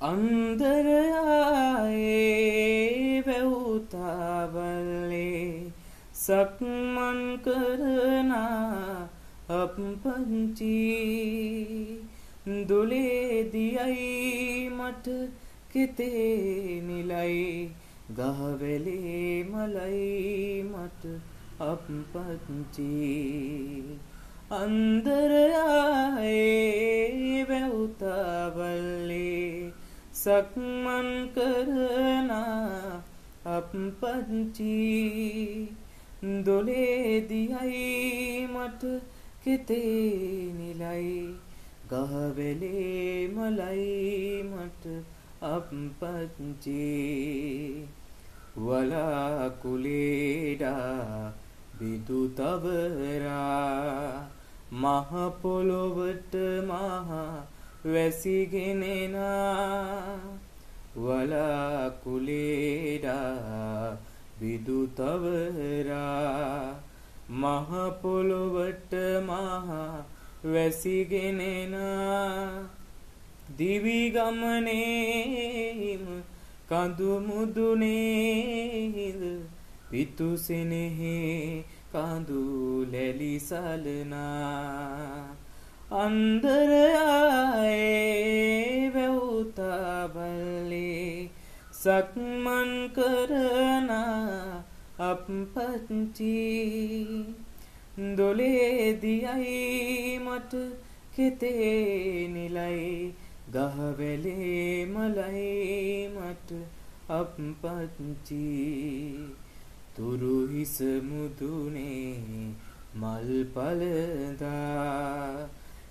අන්දරයායේ වැවුතාවල්ලේ සක්මන් කරනා අපපංචි දොලේදියයි මට කෙතේ නිලයි ගහවැලේ මලයි මට අපපංචි අන්දරයායේ සක්මන් කරනා අපපංචි දොලේදියයි මට කෙතේ නිලයි. ගහවෙලේ මලයි මට අපපංචි වලාකුලේඩා බිදු තවරා මහපොළොවට මහා වැසිගෙනෙනා වලාකුලේඩා බිදුතවරා මහපොළොවට මහා වැසිගෙනෙනා දිවිගමනේම කඳුමුදුනේද පිතුසෙනෙහේ කඳු ලැලිසලනා අන්දරයායේ සක්මන් කරනා අපපච්චි දොලේදියයි මට කෙතේ නිලයි ගහවැලේ මලයි මට අපපච්චි තුරුහිස මුදුනේ මල් පලදා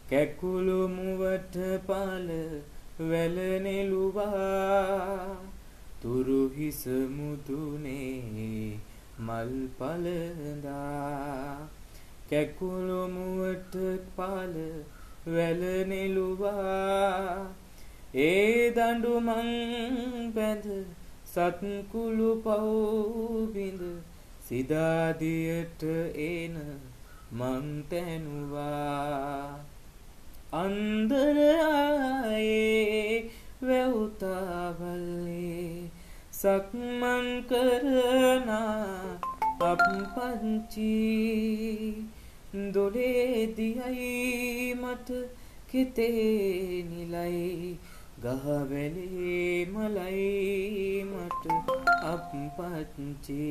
කැකුළුමුවට පල වැලනෙළුවා තුරුහිස මුදුනේ මල් පලදා කැකුළුමුවට පල වැලනෙළුවා ඒ දඩුමං පැද සත්කුළු පවුබිඳ සිදාදියට එන මංතැනුවා අන්දරයායේ වැවුතාවල්ලේ සක්මන් කරනා අපපංචි දොලේදියයි මට කෙතේ නිලයි ගහවැලේ මලයි මට අපපච්චි